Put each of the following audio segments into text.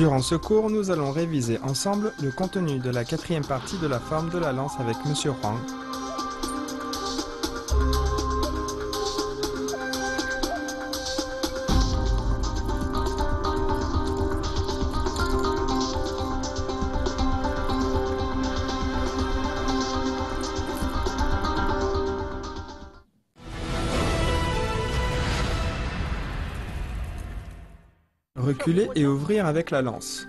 Durant ce cours, nous allons réviser ensemble le contenu de la quatrième partie de la forme de la lance avec Monsieur Huang. Et ouvrir avec la lance.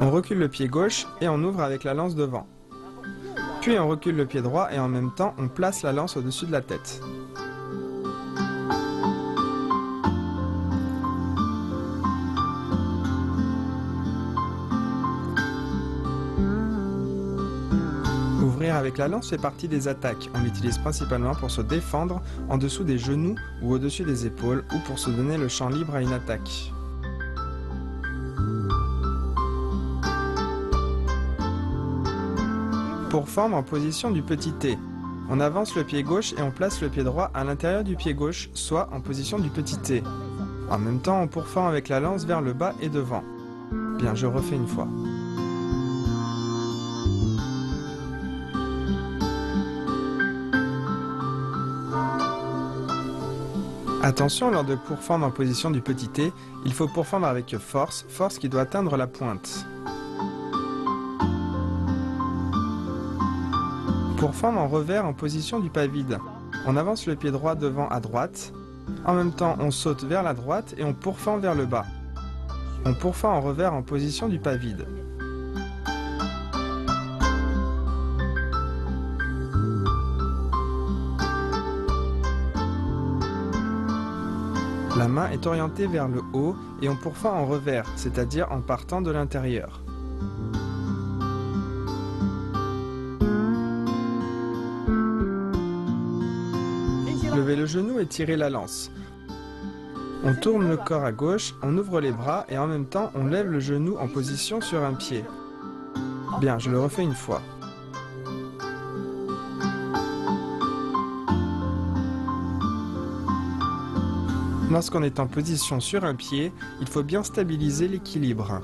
On recule le pied gauche et on ouvre avec la lance devant. Puis on recule le pied droit et en même temps on place la lance au-dessus de la tête. Ouvrir avec la lance fait partie des attaques. On l'utilise principalement pour se défendre en dessous des genoux ou au-dessus des épaules ou pour se donner le champ libre à une attaque. Pour forme en position du petit T. On avance le pied gauche et on place le pied droit à l'intérieur du pied gauche, soit en position du petit T. En même temps, on pourforme avec la lance vers le bas et devant. Bien, je refais une fois. Attention, lors de pourfendre en position du petit T, il faut pourfendre avec force, force qui doit atteindre la pointe. Pourfendre en revers en position du pas vide. On avance le pied droit devant à droite. En même temps, on saute vers la droite et on pourfend vers le bas. On pourfend en revers en position du pas vide. La main est orientée vers le haut et on pourfend en revers, c'est-à-dire en partant de l'intérieur. Levez le genou et tirez la lance. On tourne le corps à gauche, on ouvre les bras et en même temps on lève le genou en position sur un pied. Bien, je le refais une fois. Lorsqu'on est en position sur un pied, il faut bien stabiliser l'équilibre.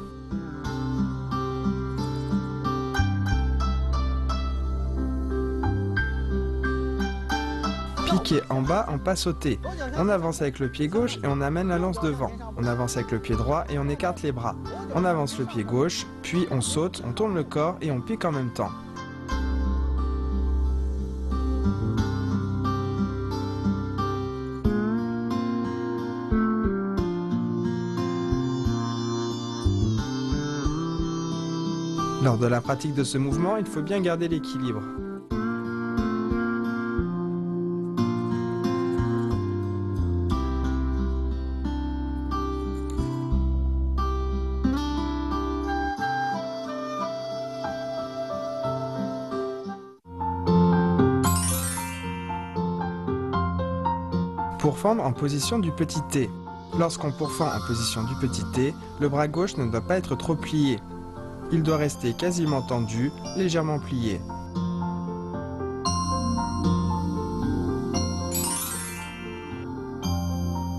Piqué en bas en pas sauté. On avance avec le pied gauche et on amène la lance devant. On avance avec le pied droit et on écarte les bras. On avance le pied gauche, puis on saute, on tourne le corps et on pique en même temps. Lors de la pratique de ce mouvement, il faut bien garder l'équilibre. Pourfendre en position du petit T. Lorsqu'on pourfend en position du petit T, le bras gauche ne doit pas être trop plié. Il doit rester quasiment tendu, légèrement plié.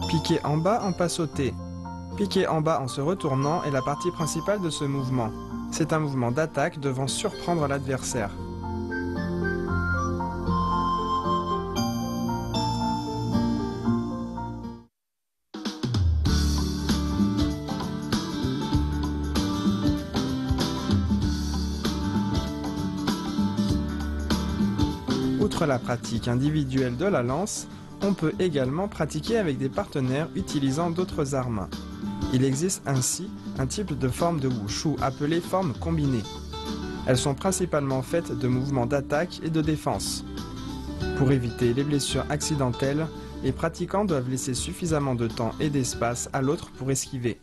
Piquer en bas en pas sauté. Piquer en bas en se retournant est la partie principale de ce mouvement. C'est un mouvement d'attaque devant surprendre l'adversaire. La pratique individuelle de la lance, on peut également pratiquer avec des partenaires utilisant d'autres armes. Il existe ainsi un type de forme de wushu appelée forme combinée. Elles sont principalement faites de mouvements d'attaque et de défense. Pour éviter les blessures accidentelles, les pratiquants doivent laisser suffisamment de temps et d'espace à l'autre pour esquiver.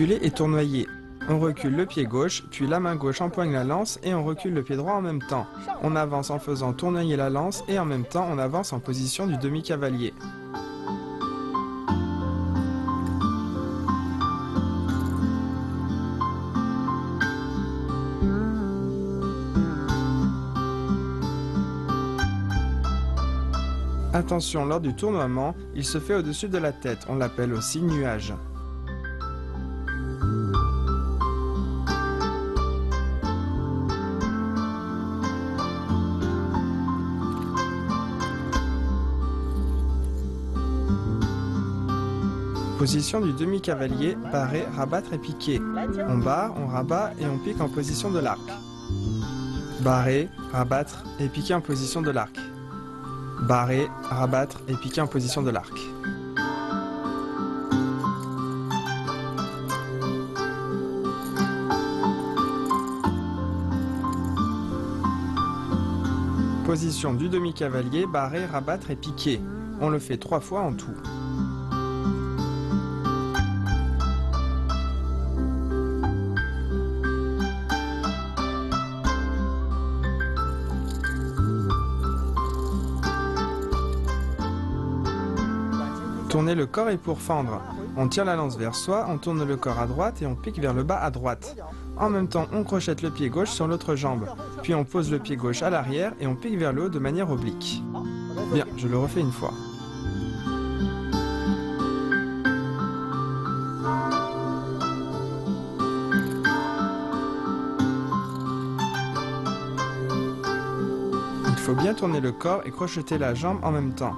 Et tournoyer. On recule le pied gauche, puis la main gauche empoigne la lance et on recule le pied droit en même temps. On avance en faisant tournoyer la lance et en même temps on avance en position du demi-cavalier. Attention, lors du tournoiement, il se fait au-dessus de la tête, on l'appelle aussi nuage. Position du demi-cavalier, barrer, rabattre et piquer. On barre, on rabat et on pique en position de l'arc. Barrer, rabattre et piquer en position de l'arc barrer, rabattre et piquer en position de l'arc. Position du demi-cavalier, barrer, rabattre et piquer. On le fait trois fois en tout. Tourner le corps est pour fendre. On tire la lance vers soi, on tourne le corps à droite et on pique vers le bas à droite. En même temps, on crochette le pied gauche sur l'autre jambe. Puis on pose le pied gauche à l'arrière et on pique vers le haut de manière oblique. Bien, je le refais une fois. Il faut bien tourner le corps et crocheter la jambe en même temps.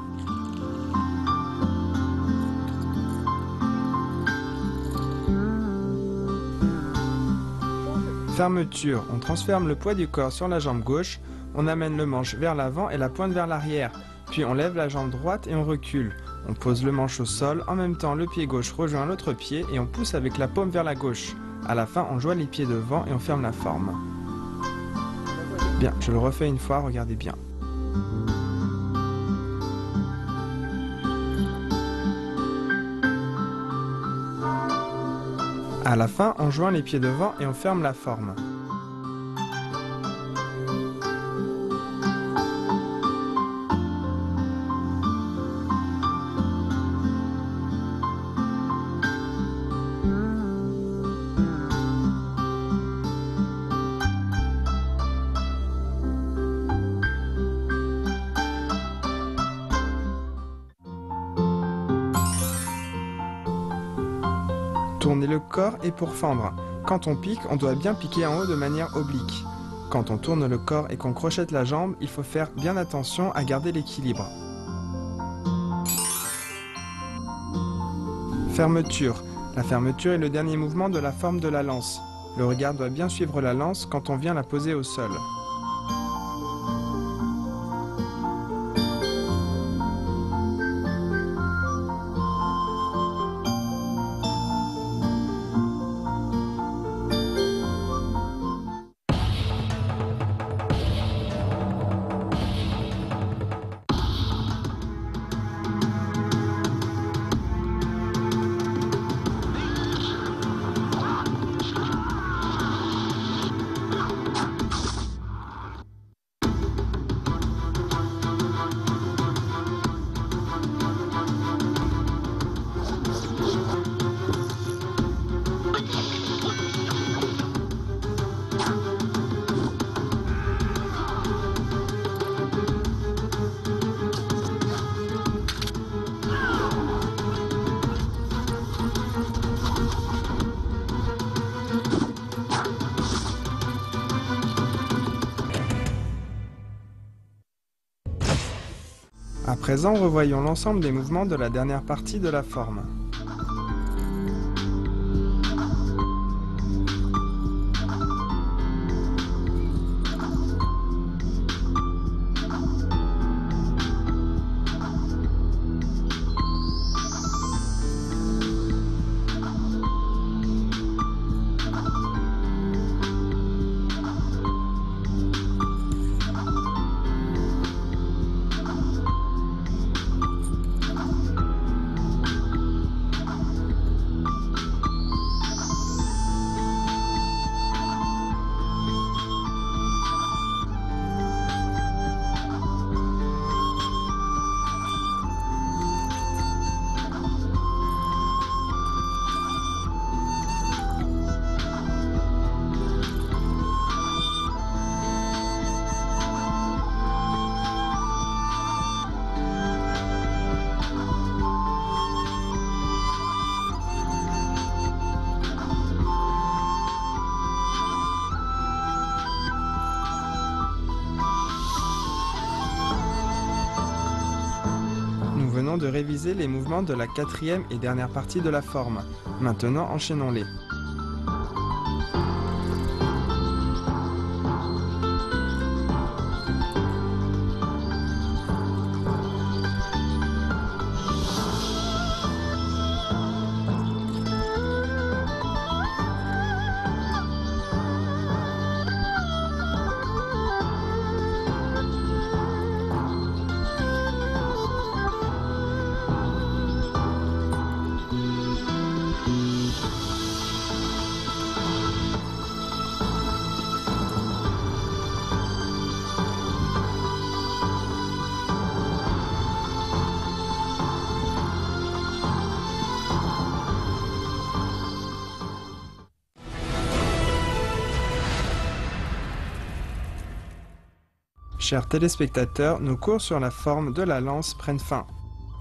Fermeture. On transfère le poids du corps sur la jambe gauche, on amène le manche vers l'avant et la pointe vers l'arrière. Puis on lève la jambe droite et on recule. On pose le manche au sol, en même temps le pied gauche rejoint l'autre pied et on pousse avec la paume vers la gauche. À la fin, on joint les pieds devant et on ferme la forme. Bien, je le refais une fois, regardez bien. À la fin, on joint les pieds devant et on ferme la forme. Tourner le corps est pour fendre. Quand on pique, on doit bien piquer en haut de manière oblique. Quand on tourne le corps et qu'on crochette la jambe, il faut faire bien attention à garder l'équilibre. Fermeture. La fermeture est le dernier mouvement de la forme de la lance. Le regard doit bien suivre la lance quand on vient la poser au sol. Présent, revoyons l'ensemble des mouvements de la dernière partie de la forme. De réviser les mouvements de la quatrième et dernière partie de la forme. Maintenant, enchaînons-les. Chers téléspectateurs, nos cours sur la forme de la lance prennent fin.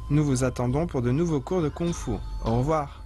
Nous vous attendons pour de nouveaux cours de Kung Fu. Au revoir.